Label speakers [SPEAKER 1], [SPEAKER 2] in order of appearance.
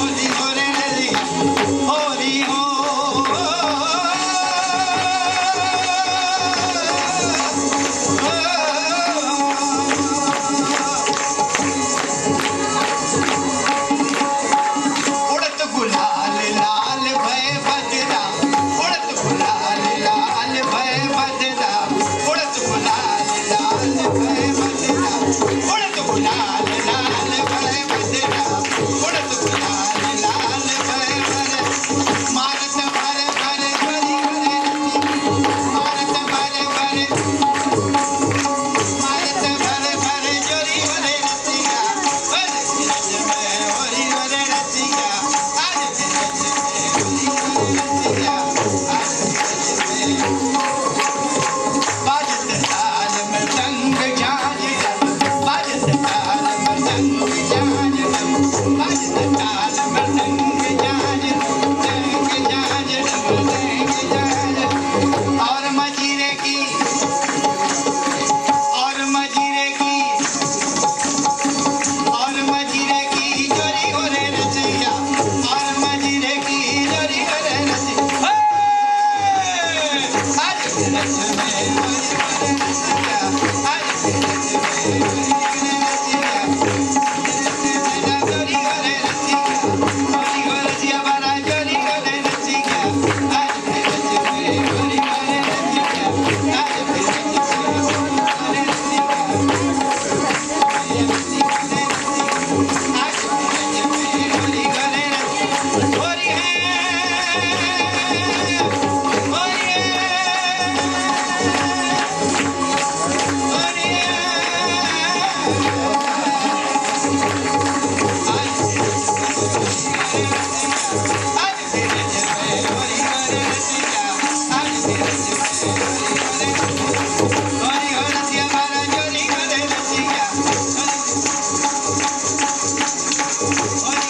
[SPEAKER 1] Good evening. Hallelujah.